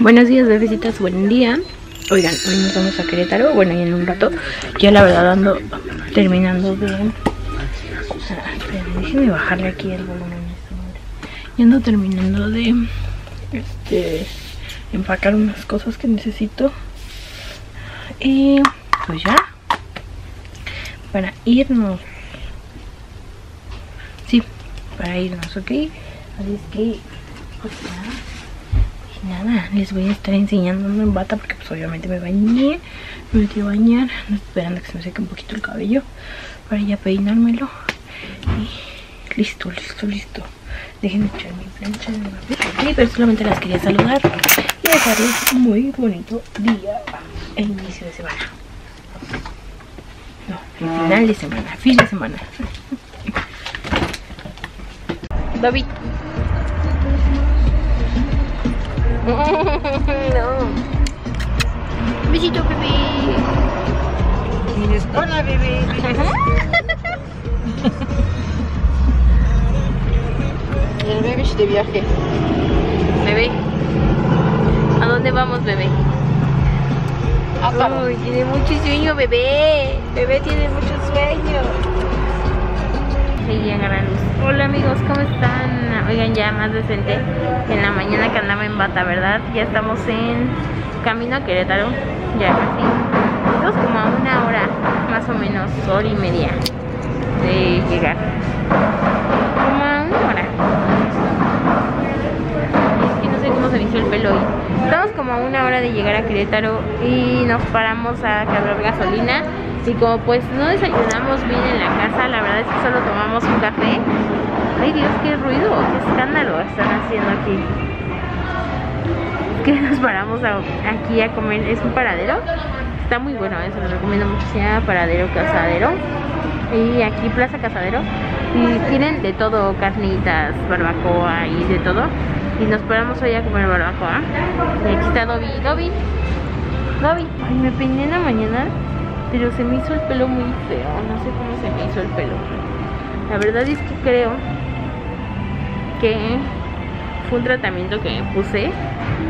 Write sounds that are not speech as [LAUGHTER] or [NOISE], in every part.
Buenos días, bebecitas, buen día. Oigan, hoy nos vamos a Querétaro. Bueno, y en un rato. Ya la verdad ando terminando de. Ah, déjenme bajarle aquí el volumen. Y ando terminando de. Este. Empacar unas cosas que necesito. Y. Pues ya. Para irnos. Sí, para irnos, ¿ok? Así es que. Pues nada, les voy a estar enseñando en bata porque pues obviamente me bañé, me metí a bañar, esperando que se me seque un poquito el cabello para ya peinármelo y listo, listo, listo. Déjenme echar mi plancha de una vez. Sí, pero solamente las quería saludar y dejarles un muy bonito día e inicio de semana. No, final de semana, fin de semana. David. [LAUGHS] no. Besito, bebé. hola, bebé. [LAUGHS] El bebé de viaje. Bebé. ¿A dónde vamos, bebé? Uy, tiene mucho sueño, bebé. Bebé tiene mucho sueño. Luz. Hola amigos, ¿cómo están? Oigan, ya más decente en la mañana que andaba en bata, ¿verdad? Ya estamos en camino a Querétaro, ya casi. Estamos como a una hora, más o menos, hora y media de llegar. Como a una hora. Es que no sé cómo se me hizo el pelo hoy. Estamos como a una hora de llegar a Querétaro y nos paramos a cargar gasolina y como pues no desayunamos bien en la casa, la verdad es que solo tomamos un café. Ay Dios, qué ruido, qué escándalo están haciendo aquí. Que [LAUGHS] nos paramos aquí a comer, es un paradero. Está muy bueno, eso lo recomiendo mucho, se llama Paradero Casadero. Y aquí Plaza Casadero. Y tienen de todo, carnitas, barbacoa y de todo. Y nos paramos hoy a comer barbacoa. Y aquí está Dobby. Dobby. Dobby. Ay, me peiné en la mañana pero se me hizo el pelo muy feo, no sé cómo se me hizo el pelo. La verdad es que creo que fue un tratamiento que puse,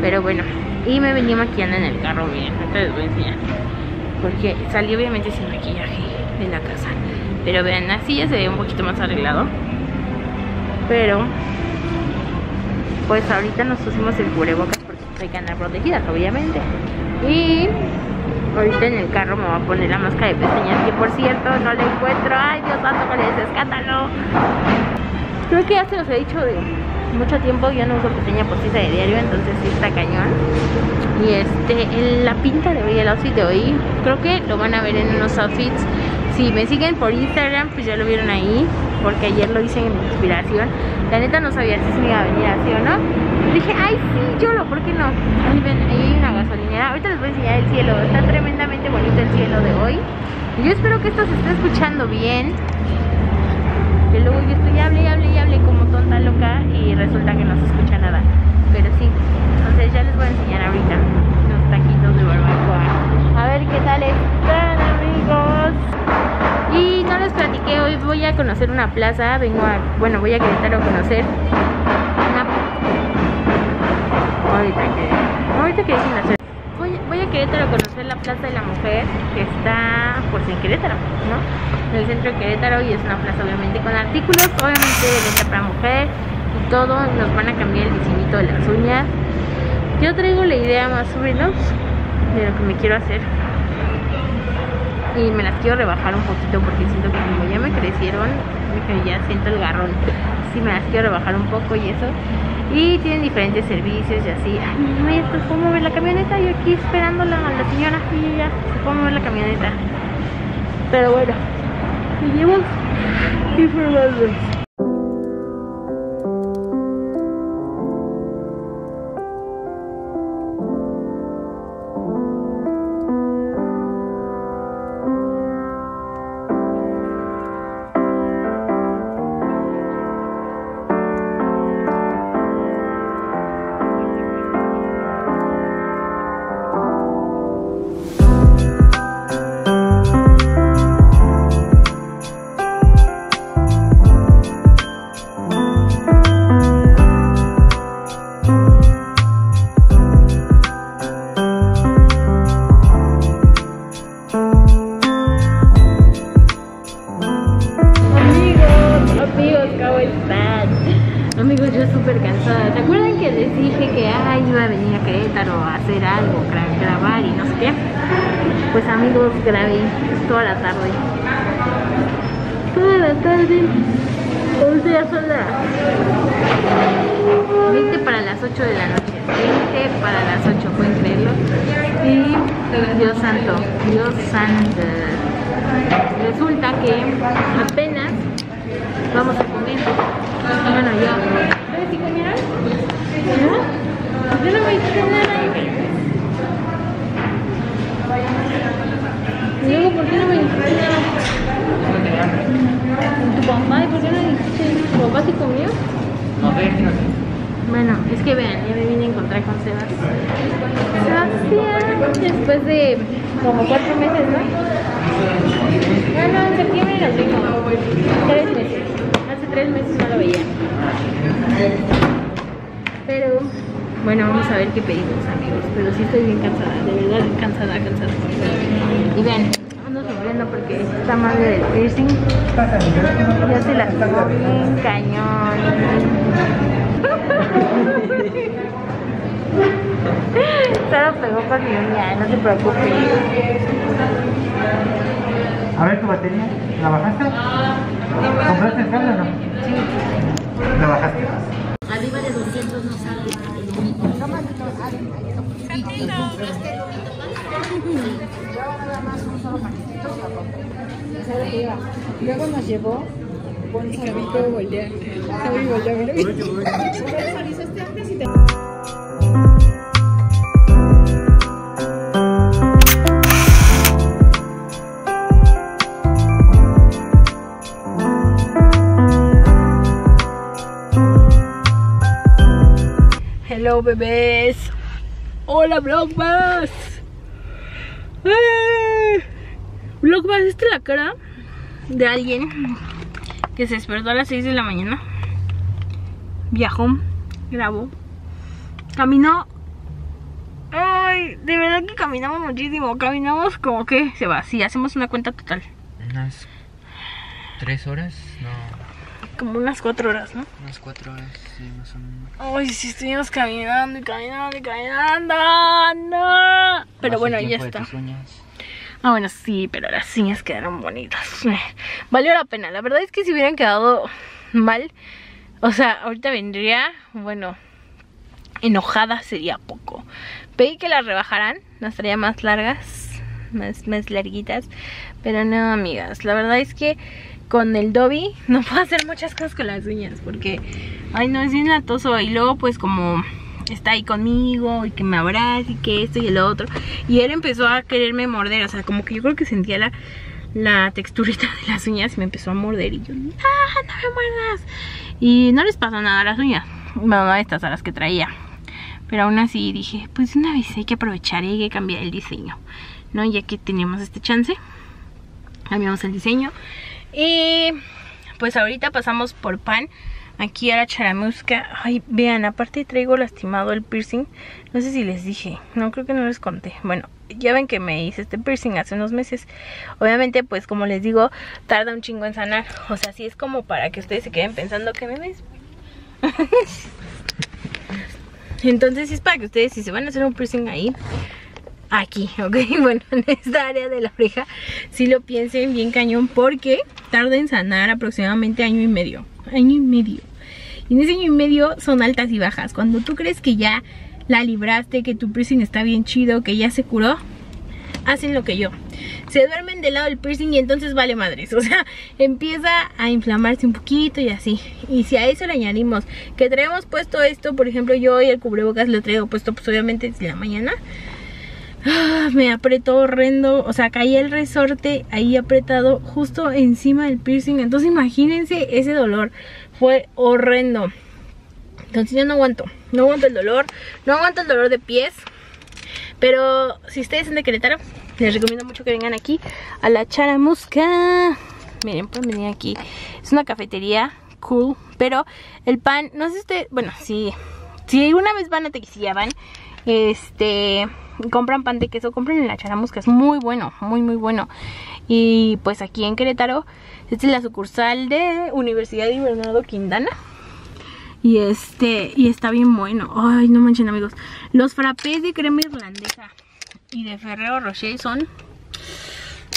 pero bueno, y me venía maquillando en el carro, miren, ahorita les voy a enseñar. Porque salí obviamente sin maquillaje de la casa. Pero vean, así ya se ve un poquito más arreglado. Pero, pues ahorita nos pusimos el cubrebocas porque hay que andar protegidas, obviamente. Y Ahorita en el carro me voy a poner la máscara de pestañas, que por cierto no la encuentro. Ay, Dios santo, con ese escándalo. Creo que ya se los he dicho de mucho tiempo, ya no uso pestaña postiza de diario, entonces sí está cañón. Y este, en la pinta de hoy, el outfit de hoy, creo que lo van a ver en unos outfits. Si me siguen por Instagram, pues ya lo vieron ahí, porque ayer lo hice en inspiración. La neta no sabía si se me iba a venir así o no dije, ay, sí, yo lo, ¿por qué no? Ahí ven, ahí hay una gasolinera. Ahorita les voy a enseñar el cielo. Está tremendamente bonito el cielo de hoy. Yo espero que esto se esté escuchando bien. Que luego yo estoy hable y hable y hable como tonta loca y resulta que no se escucha nada. Pero sí, entonces ya les voy a enseñar ahorita los taquitos de barbacoa. A ver qué tal están, amigos. Y no les platiqué, hoy voy a conocer una plaza, vengo a, bueno, voy a Querétaro a conocer ahorita que, ahorita que hacer. Voy, voy a Querétaro a conocer la Plaza de la Mujer, que está pues en Querétaro, ¿no? En el centro de Querétaro y es una plaza obviamente con artículos, obviamente de venta para mujer y todo, nos van a cambiar el diseñito de las uñas. Yo traigo la idea más o menos de lo que me quiero hacer y me las quiero rebajar un poquito porque siento que como ya me crecieron, ya siento el garrón. Sí, me las quiero rebajar un poco y eso y tienen diferentes servicios y así. Ay, no, ya se puede mover la camioneta. Yo aquí esperándola a la señora y ya se puede mover la camioneta. Pero bueno, seguimos informando. 20 para las 8, pueden creerlo. Y Dios santo, Dios santo. Resulta que apenas vamos a comer. Bueno, yo. ¿Ustedes sí comieron? ¿No? Yo no me hice nada. Luego, ¿por qué no me dijiste nada? ¿Tu papá? ¿Y por qué no dijiste? ¿Tu papá sí comió? No sé, no. Bueno, es que vean, ya me vine a encontrar con Sebas. Sebastián, después de como cuatro meses, ¿no? No, no, en septiembre nos vimos. Tres meses. Hace tres meses no lo veía. Pero, bueno, vamos a ver qué pedimos, amigos. Pero sí estoy bien cansada, de verdad, cansada, cansada. Y vean, ando sufriendo porque está mal del piercing. Ya se la bien cañón. Solo pegó con mi uña, no se preocupe. A ver tu batería, ¿la bajaste? ¿Compraste el cable o no? Sí. ¿La bajaste? Arriba de 200 no sale. Luego nos llevó voltear. Mira. Hello bebés. Hola Vlogmas. Eh, Vlogmas, esta es la cara De alguien que se despertó a las 6 de la mañana. Viajó, grabó, caminó. Ay, de verdad que caminamos muchísimo. Caminamos como que se va. Sí, hacemos una cuenta total. Unas tres horas, no, Como unas 4 horas, ¿no? unas cuatro horas, sí, más o menos. Ay, sí, estuvimos caminando y caminando y caminando. No. Pero bueno, ya tiempo de está. tus uñas. Ah, bueno, sí, pero las uñas quedaron bonitas. [LAUGHS] Valió la pena. La verdad es que si hubieran quedado mal, o sea, ahorita vendría, bueno, enojada sería poco. Pedí que las rebajaran, las traía más largas, más, más larguitas. Pero no, amigas, la verdad es que con el Dobby [LAUGHS] no puedo hacer muchas cosas con las uñas porque, ay, no, es bien latoso. Y luego, pues, como está ahí conmigo y que me abraza y que esto y el otro. Y él empezó a quererme morder, o sea, como que yo creo que sentía la, la texturita de las uñas y me empezó a morder. Y yo, ¡ah, no me muerdas! Y no les pasó nada a las uñas, bueno, a estas a las que traía. Pero aún así dije, pues una vez hay que aprovechar y hay que cambiar el diseño, ¿no? Ya que teníamos este chance, cambiamos el diseño. Y pues ahorita pasamos por pan aquí a la charamusca. Ay, vean, aparte traigo lastimado el piercing. No sé si les dije, no creo que no les conté. Bueno, ya ven que me hice este piercing hace unos meses. Obviamente, pues como les digo, tarda un chingo en sanar. O sea, sí es como para que ustedes se queden pensando que me ves. [LAUGHS] Entonces es para que ustedes si se van a hacer un piercing ahí Aquí, [LAUGHS] ok, bueno, en esta área de la oreja Si lo piensen bien cañón Porque tarda en sanar aproximadamente año y medio Año y medio Y en ese año y medio son altas y bajas Cuando tú crees que ya la libraste Que tu piercing está bien chido Que ya se curó Hacen lo que yo se duermen del lado del piercing y entonces vale madres. [LAUGHS] O sea, empieza a inflamarse un poquito y así. Y si a eso le añadimos que traemos puesto esto, por ejemplo, yo hoy el cubrebocas lo traigo puesto, pues obviamente desde la mañana. Ah, me apretó horrendo, o sea, caí el resorte ahí apretado justo encima del piercing. Entonces imagínense ese dolor, fue horrendo. Entonces yo no aguanto, no aguanto el dolor, no aguanto el dolor de pies. Pero si ustedes son de Querétaro, les recomiendo mucho que vengan aquí a la Charamusca. Miren, pueden venir aquí. Es una cafetería cool, pero el pan, no sé si ustedes, bueno, si, si alguna vez van a Tequisilla, van, este, compran pan de queso, compren en la charamusca, es muy bueno, muy muy bueno. Y pues aquí en Querétaro, esta es la sucursal de Universidad de Bernardo Quintana. Y este, y está bien bueno. Ay, no manchen amigos. Los frappés de crema irlandesa y de Ferrero Rocher son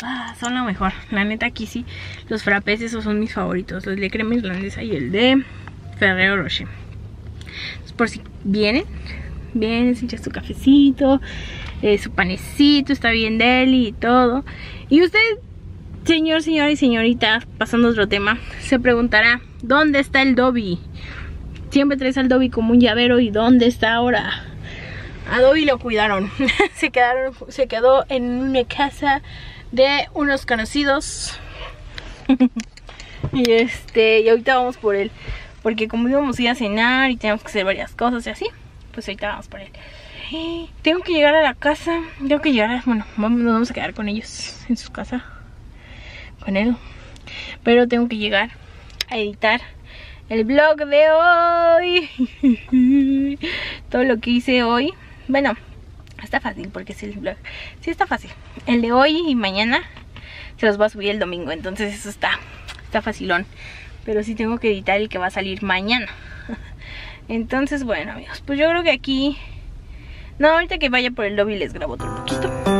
ah, son lo mejor. La neta aquí sí, los frappés esos son mis favoritos. Los de crema irlandesa y el de Ferrero Rocher. Por si vienen, vienen, se echan su cafecito, eh, su panecito, está bien deli y todo. Y usted, señor, señora y señorita, pasando otro tema, se preguntará, ¿dónde está el Dobby? Siempre traes al Dobby como un llavero y ¿dónde está ahora? A Dobby lo cuidaron. [LAUGHS] se, quedaron, se quedó en una casa de unos conocidos. [LAUGHS] y este, y ahorita vamos por él. Porque como íbamos a ir a cenar y tenemos que hacer varias cosas y así, pues ahorita vamos por él. Eh, Tengo que llegar a la casa. Tengo que llegar, a, bueno, vamos, nos vamos a quedar con ellos en su casa. Con él. Pero tengo que llegar a editar el vlog de hoy. [LAUGHS] Todo lo que hice hoy. Bueno, está fácil porque es el vlog. Sí, está fácil. El de hoy y mañana se los voy a subir el domingo. Entonces eso está, está facilón. Pero sí tengo que editar el que va a salir mañana. Entonces, bueno amigos, pues yo creo que aquí... No, ahorita que vaya por el lobby les grabo otro poquito.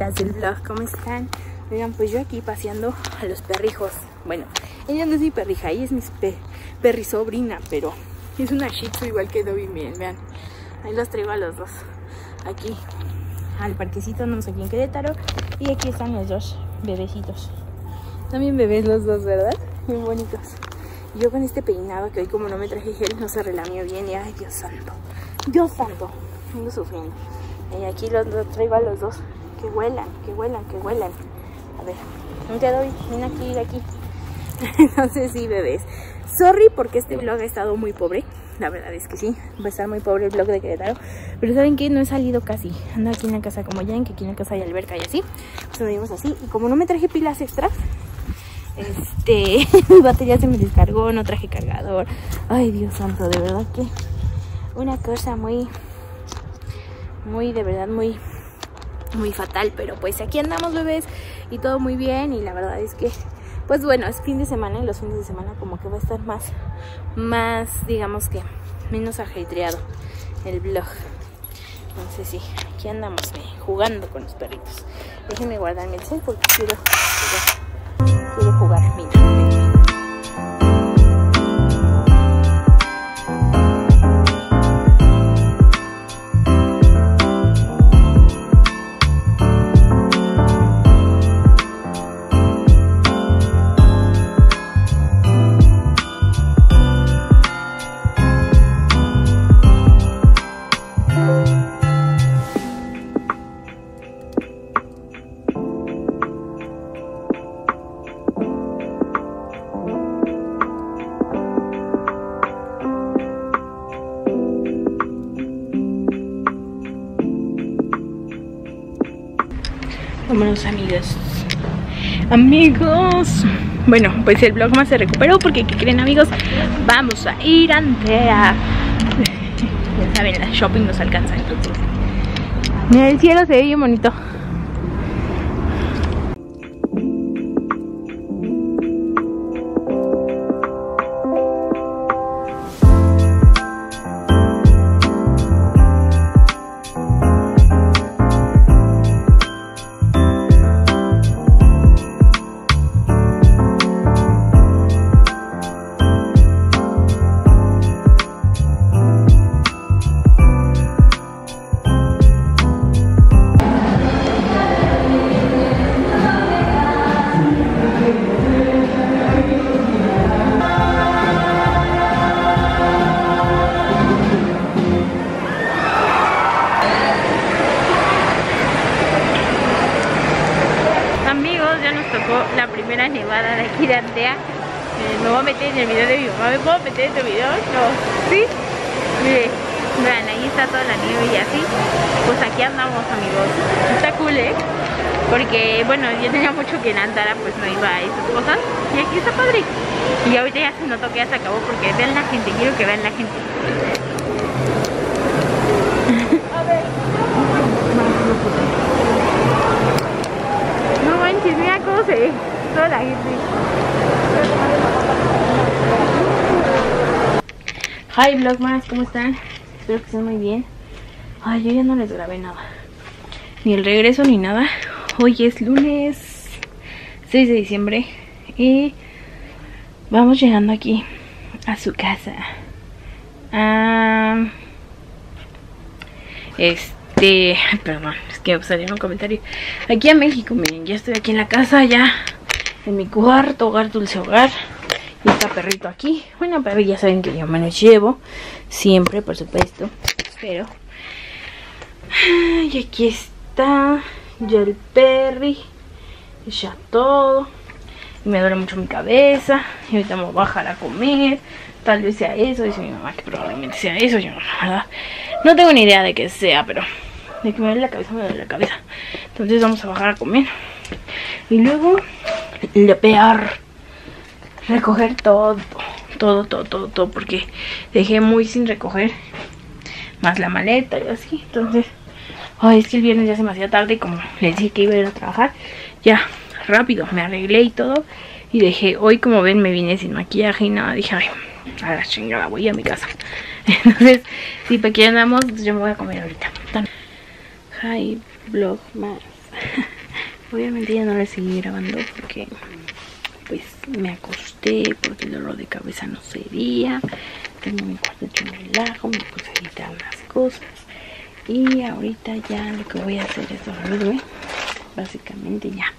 Bebecitas del vlog, ¿cómo están? Oigan, pues yo aquí paseando a los perrijos. Bueno, ella no es mi perrija, ella es mi pe perrisobrina, pero es una shih tzu igual que Dobby, miren, vean. Ahí los traigo a los dos. Aquí, al parquecito, andamos aquí en Querétaro. Y aquí están los dos bebecitos. También bebés los dos, ¿verdad? Muy bonitos. Yo con este peinado que hoy como no me traje gel, no se relamió bien. Y ay, Dios santo. Dios santo. Ando sufriendo. Y aquí los, los traigo a los dos. Que huelan, que huelan, que huelan. A ver, no te doy. Ven aquí, aquí. Entonces sí, bebés. Sorry porque este vlog ha estado muy pobre. La verdad es que sí, va a estar muy pobre el vlog de Querétaro. Pero saben que no he salido casi. Ando aquí en la casa como ya, en que aquí en la casa hay alberca y así. Pues nos vimos así. Y como no me traje pilas extras, este, [LAUGHS] mi batería se me descargó, no traje cargador. Ay, Dios santo, de verdad que una cosa muy, muy, de verdad, muy, muy fatal. Pero pues aquí andamos, bebés, y todo muy bien. Y la verdad es que, pues bueno, es fin de semana y los fines de semana como que va a estar más, más, digamos que, menos ajetreado el vlog. Entonces sí, aquí andamos eh, jugando con los perritos. Déjenme guardar mi cel porque quiero, quiero, quiero jugar. Mira, Vámonos amigos. Amigos. Bueno, pues el vlog más se recuperó Porque, ¿qué creen amigos? Vamos a ir a Ya saben, la shopping nos alcanza entonces Mira, el cielo se ve bien bonito toda la nieve y así. Pues aquí andamos, amigos. Está cool, ¿eh? Porque, bueno, yo tenía mucho que en Antara pues no iba a esas cosas. Y aquí está padre. Y ahorita ya se notó que ya se acabó porque vean la gente. Quiero que vean la gente. No manches, mira cómo se ve toda la gente. Hi Vlogmas, ¿cómo están? Espero que estén muy bien. Ay, yo ya no les grabé nada. Ni el regreso ni nada. Hoy es lunes 6 de diciembre y vamos llegando aquí a su casa. Este, perdón, es que salió un comentario. Aquí a México, miren, ya estoy aquí en la casa, ya en mi cuarto, hogar, dulce hogar. Está perrito aquí. Bueno, pero ya saben que yo me los llevo. Siempre, por supuesto. Pero. Y aquí está. Ya el perry. Ya todo. Y me duele mucho mi cabeza. Y ahorita me a bajar a comer. Tal vez sea eso. Dice mi mamá que probablemente sea eso. Yo, verdad, no tengo ni idea de qué sea, pero de que me duele la cabeza, me duele la cabeza. Entonces vamos a bajar a comer. Y luego, lepear recoger todo, todo, todo, todo, todo, porque dejé muy sin recoger, más la maleta y así, entonces, ay, es que el viernes ya me hacía tarde y como les dije que iba a ir a trabajar, ya, rápido, me arreglé y todo, y dejé, hoy como ven me vine sin maquillaje y nada, dije, ay, a la chingada, voy a mi casa, [LAUGHS] entonces, si para aquí andamos, pues yo me voy a comer ahorita, hi, vlog más, [LAUGHS] obviamente ya no le seguí grabando porque pues me acosté porque el dolor de cabeza no sería. Tengo mi cuarto hecho un relajo, me puse a editar unas cosas. Y ahorita ya lo que voy a hacer es dormirme. Básicamente ya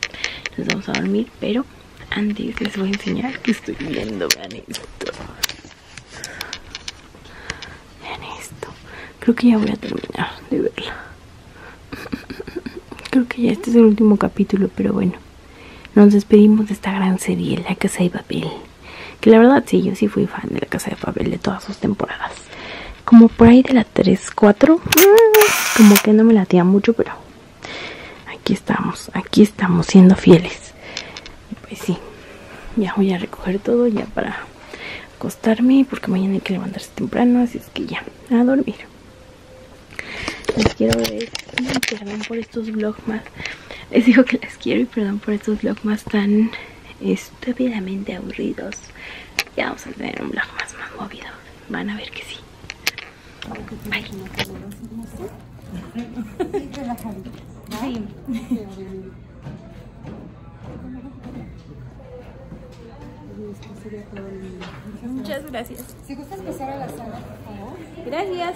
nos vamos a dormir, pero antes les voy a enseñar que estoy viendo. Vean esto. Vean esto. Creo que ya voy a terminar de verla. [LAUGHS] Creo que ya este es el último capítulo, pero bueno nos despedimos de esta gran serie, La Casa de Papel. Que la verdad sí, yo sí fui fan de La Casa de Papel de todas sus temporadas. Como por ahí de la 3, 4, mm, como que no me latía mucho, pero aquí estamos, aquí estamos siendo fieles. Pues sí, ya voy a recoger todo ya para acostarme porque mañana hay que levantarse temprano, así es que ya, a dormir. Les quiero ver, perdón por estos vlogs más les digo que las quiero y perdón por estos vlogs más tan estúpidamente aburridos. Ya vamos a tener un vlog más, más movido. Van a ver que sí. Bye. Muchas gracias. Si gustas pasar a la sala, por favor. Gracias.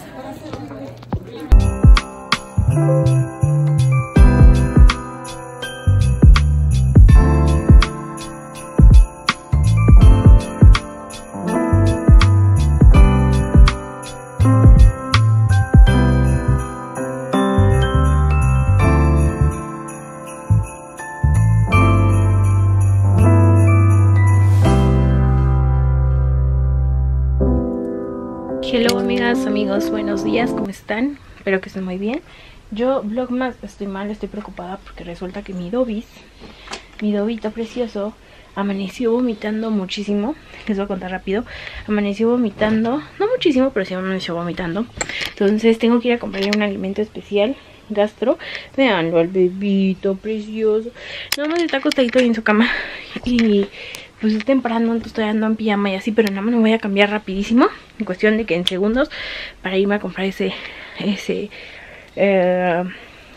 Hello amigas, amigos, buenos días, ¿cómo están? Espero que estén muy bien. Yo, Vlogmas, estoy mal, estoy preocupada porque resulta que mi Dobis, mi Dobito precioso, amaneció vomitando muchísimo. [LAUGHS] Les voy a contar rápido. Amaneció vomitando, no muchísimo, pero sí amaneció vomitando. Entonces tengo que ir a comprarle un alimento especial, gastro. Veanlo al bebito precioso. Nada más está acostadito en su cama [LAUGHS] y pues es temprano, entonces estoy andando en pijama y así, pero nada más me voy a cambiar rapidísimo, en cuestión de que en segundos, para irme a comprar ese, ese eh,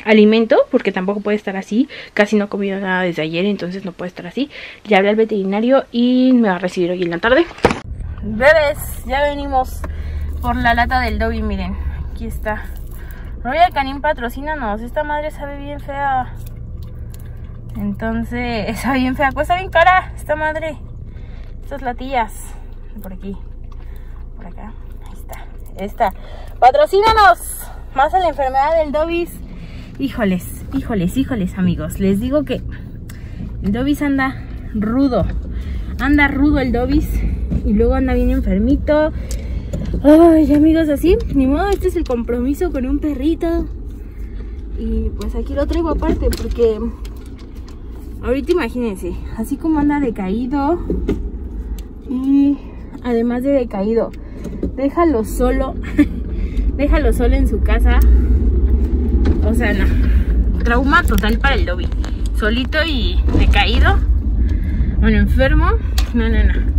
alimento, porque tampoco puede estar así, casi no he comido nada desde ayer, entonces no puede estar así. Ya hablé al veterinario y me va a recibir hoy en la tarde. Bebés, ya venimos por la lata del Dobby, miren, aquí está. Royal Canin patrocínanos, esta madre sabe bien fea. Entonces, [LAUGHS] está bien fea, cuesta bien cara esta madre. Estas latillas. Por aquí. Por acá. Ahí está. Esta. Patrocínanos. Más a la enfermedad del Dobis. Híjoles, híjoles, híjoles, amigos. Les digo que El Dobis anda rudo. Anda rudo el Dobis. Y luego anda bien enfermito. Ay, amigos, así. Ni modo, este es el compromiso con un perrito. Y pues aquí lo traigo aparte porque ahorita imagínense, así como anda decaído y además de decaído, déjalo solo, [LAUGHS] déjalo solo en su casa. O sea, no, trauma total para el Dobby. Solito y decaído, bueno, enfermo, no, no, no.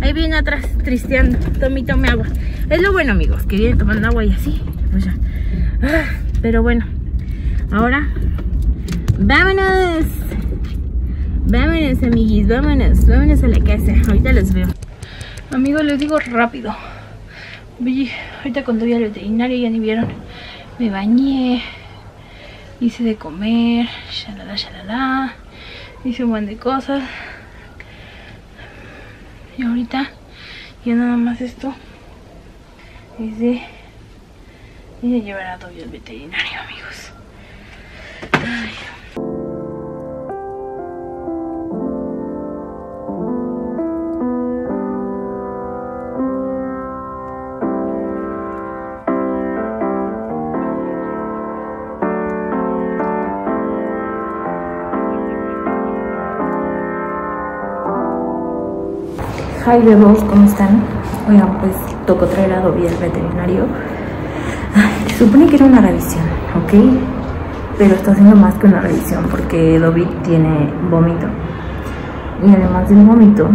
Ahí viene atrás tristeando, tome, tome agua. Es lo bueno, amigos, que viene tomando agua y así, pues ya. Ah, Pero bueno, ahora, vámonos. Vámonos, amiguis, vámonos, vámonos a la casa. Ahorita los veo. Amigos, les digo rápido. Ahorita cuando voy al veterinario ya ni vieron. Me bañé, hice de comer, shalala, shalala. Hice un buen de cosas. Y ahorita ya nada más esto es de, es de llevar a al veterinario, amigos. Ay. Hi bebos, ¿cómo están? Oigan, pues tocó traer a Dobby al veterinario. Se supone que era una revisión, ¿ok? Pero está haciendo más que una revisión porque Dobby tiene vómito. Y además del vómito,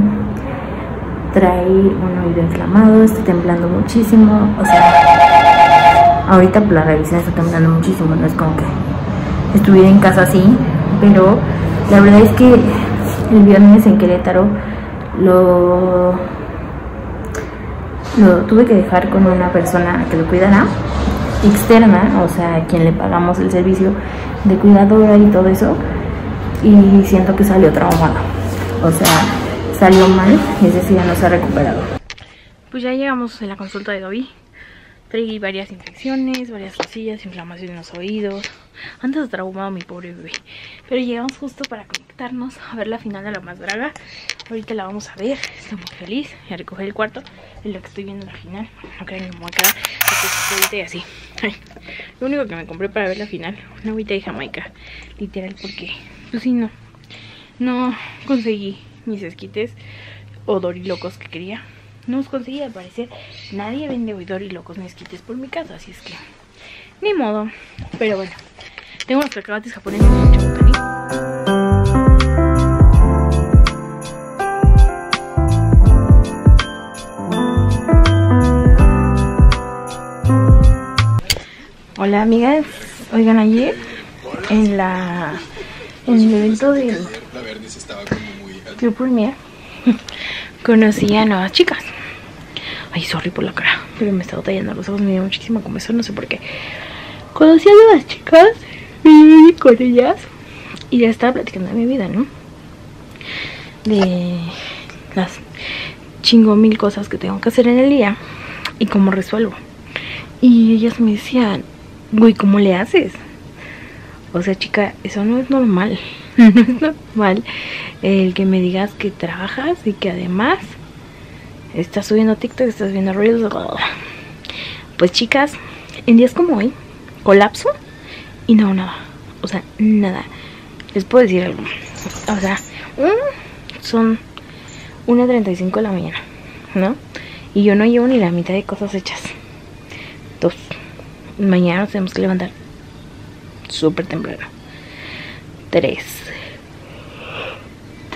trae un oído inflamado, está temblando muchísimo. O sea, ahorita la revisión está temblando muchísimo, no es como que estuviera en casa así. Pero la verdad es que el viernes en Querétaro lo, lo tuve que dejar con una persona que lo cuidara externa, o sea, a quien le pagamos el servicio de cuidadora y todo eso, y siento que salió traumado, o sea, salió mal, y ese sí ya no se ha recuperado. Pues ya llegamos a la consulta de Dobby. Traí varias infecciones, varias cosillas, inflamación en los oídos. Antes traumado mi pobre bebé. Pero llegamos justo para conectarnos a ver la final de la más draga. Ahorita la vamos a ver. Estoy muy feliz. Ya recogí el cuarto. Es lo que estoy viendo la final. No crean que me voy a quedar. Ahorita y así. Lo único que me compré para ver la final. Una agüita de Jamaica. Literal porque, pues sí, no. No conseguí mis esquites o dorilocos que quería no los conseguí al parecer nadie vende oidor y locos esquites por mi casa así es que ni modo pero bueno tengo unos cacahuates japoneses mucho. Hola amigas, oigan ayer en la en el evento del Club Premier [LAUGHS] conocí a nuevas chicas. Ay, sorry por la cara, pero me estaba tallando los ojos, me dio muchísima comezón, no sé por qué. Conocí a nuevas chicas, viví con ellas y ya estaba platicando de mi vida, ¿no? De las chingo mil cosas que tengo que hacer en el día y cómo resuelvo. Y ellas me decían, güey, ¿cómo le haces? O sea, chica, eso no es normal. [LAUGHS] no es normal el que me digas que trabajas y que además estás subiendo TikTok, estás viendo Reels. Pues chicas, en días como hoy, colapso y no nada. O sea, nada. Les puedo decir algo. O sea, son 1.35 de la mañana, ¿no? Y yo no llevo ni la mitad de cosas hechas. Dos. Mañana nos tenemos que levantar súper temprano. Tres.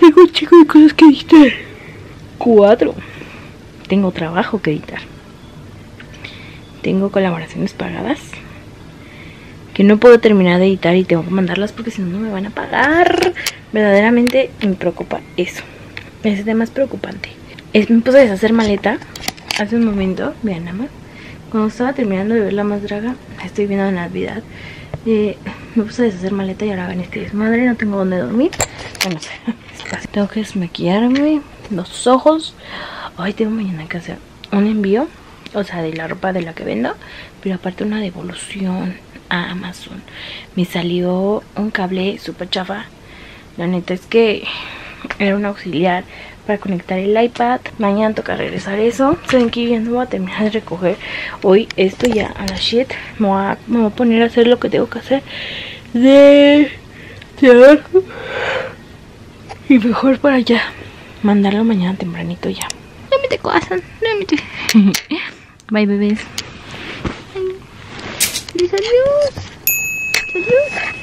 Tengo un chico de cosas que editar. Cuatro. Tengo trabajo que editar. Tengo colaboraciones pagadas. Que no puedo terminar de editar y tengo que mandarlas porque si no, no me van a pagar. Verdaderamente me preocupa eso. Ese tema es preocupante. Me puse a deshacer maleta hace un momento. Vean nada más. Cuando estaba terminando de ver la más draga, estoy viendo en Navidad. Eh, me puse a deshacer maleta y ahora ven este desmadre, no tengo dónde dormir. Bueno, [LAUGHS] tengo que desmaquillarme los ojos. Hoy tengo mañana que hacer un envío, o sea, de la ropa de la que vendo, pero aparte una devolución a Amazon. Me salió un cable super chafa La neta es que era un auxiliar para conectar el iPad. Mañana toca regresar eso. Saben que ya no voy a terminar de recoger hoy esto ya a la shit. Me voy a, poner a hacer lo que tengo que hacer de trabajo. Y mejor para ya mandarlo mañana tempranito ya. No me te corazón, [LAUGHS] no me te. Bye bebés. Adiós. Adiós.